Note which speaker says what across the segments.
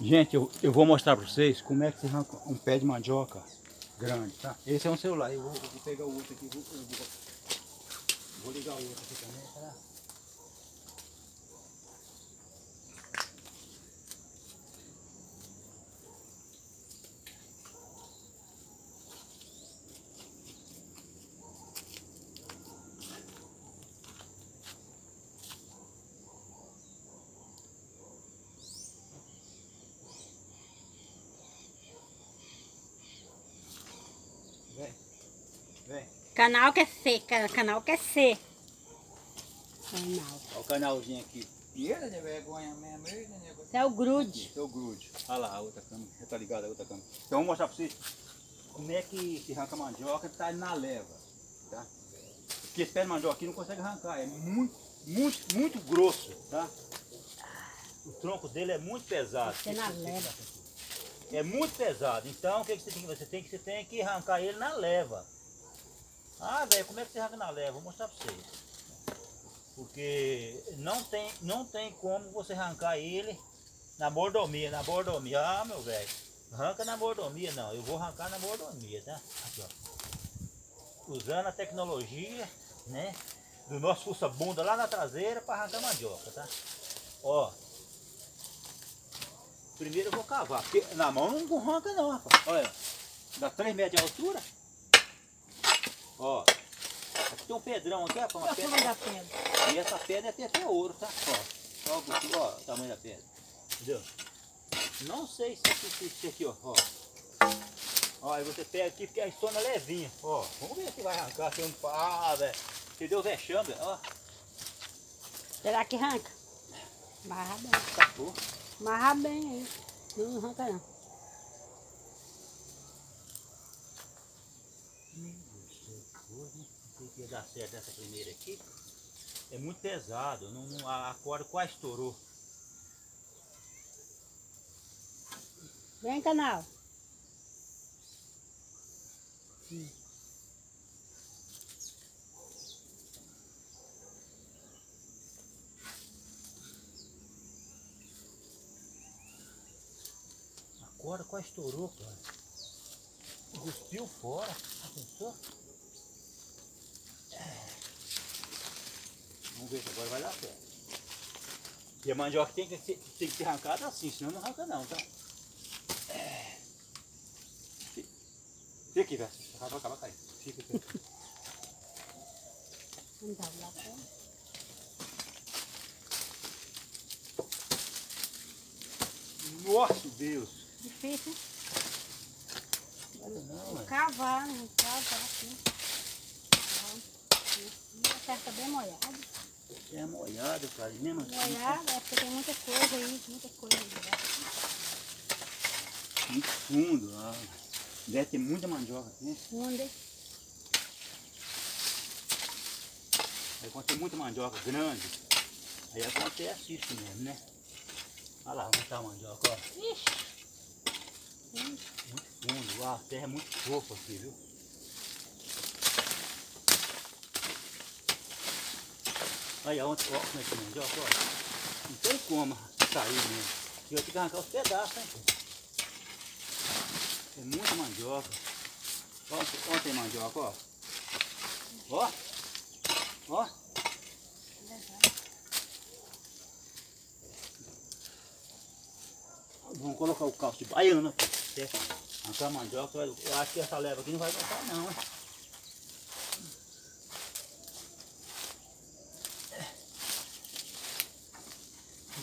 Speaker 1: Gente, eu, eu vou mostrar para vocês como é que você arranca um pé de mandioca grande, tá? Esse é um celular, eu vou, eu vou pegar o outro aqui, vou, vou, vou, ligar o outro aqui também, tá? Vem.
Speaker 2: Canal quer ser, canal quer ser. Canal.
Speaker 1: Olha o canalzinho aqui. E ele de vergonha mesmo, ele né?
Speaker 2: Esse é o grude.
Speaker 1: Esse é o grude. Olha lá a outra câmera, já tá ligada a outra câmera. Então eu vou mostrar pra vocês como é que se arranca mandioca tá na leva, tá? Porque esse pé de mandioca aqui não consegue arrancar, é muito, muito, muito grosso, tá? O tronco dele é muito pesado.
Speaker 2: Você na leva.
Speaker 1: É muito pesado. Então o que, que você tem que você tem que você tem que arrancar ele na leva. Ah, velho, como é que você arranca na leva? Vou mostrar pra vocês. Porque não tem, não tem como você arrancar ele na mordomia, na mordomia. Ah, meu velho, arranca na mordomia não. Eu vou arrancar na mordomia, tá? Aqui, ó. Usando a tecnologia, né? Do nosso fuça-bunda lá na traseira para arrancar mandioca, tá? Ó, Primeiro eu vou cavar, porque na mão não arranca não, rapaz. Olha, dá 3 metros de altura. Ó, aqui tem um pedrão aqui, rapaz, uma pedra.
Speaker 2: da pedra?
Speaker 1: E essa pedra tem até ouro, tá? Ó, ó, o- ó, o tamanho da pedra. Entendeu? Não sei se esse aqui, ó, ó. Ó, aí você pega aqui porque a estona é levinha. Ó, vamos ver se vai arrancar, se não... Ah, velho, você deu vexame, ó.
Speaker 2: Será que arranca? Barra bem.
Speaker 1: Sacou?
Speaker 2: Marra bem aí. Não arranca não.
Speaker 1: Não sei se ia dar certo essa primeira aqui. É muito pesado, não, não- a corda quase estourou.
Speaker 2: Vem, canal.
Speaker 1: A corda quase estourou, cara. Cuspiu fora. Pensou? Vamos ver se agora vai dar certo. E a mandioca tem que ser, tem que ser arrancada assim, senão não arranca não, tá? É. Fica aqui, velho. Acaba, acaba caindo. Fica aqui.
Speaker 2: Não dá lá fora.
Speaker 1: Nossa Deus!
Speaker 2: Difícil, hein?
Speaker 1: Não,
Speaker 2: Vou
Speaker 1: é.
Speaker 2: cavar, né? Cavar assim. Ó, Acerta bem molhado.
Speaker 1: É molhado, cara. E mesmo assim.
Speaker 2: Molhado é porque tem muita coisa aí, muita coisa aí.
Speaker 1: Muito fundo. Ah. Deve ter muita mandioca aqui, né?
Speaker 2: Fundo, hein?
Speaker 1: Aí quando tem muita mandioca grande, aí acontece isso mesmo, né? Olha lá, onde tá a mandioca, ó.
Speaker 2: Ixi.
Speaker 1: Muito fundo. Ah, a terra é muito fofa aqui, viu? Aí, onde, ó, como é que é a mandioca, ó. Não tem como sair mesmo. E eu tenho que arrancar os pedaços, hein? Tem muita mandioca. Ó, onde tem mandioca, ó. Ó. Ó. Vamos colocar o calço de baiana aqui. Arrancar a mandioca, eu acho que essa leva aqui não vai aguentar não, hein?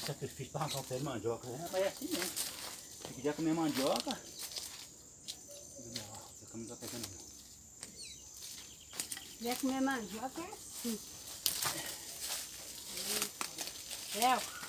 Speaker 1: Sacrifício para arrancar um pé de mandioca, né? mas é assim mesmo. Se quiser comer mandioca, essa não tá pegando não.
Speaker 2: Quer comer mandioca é assim. É.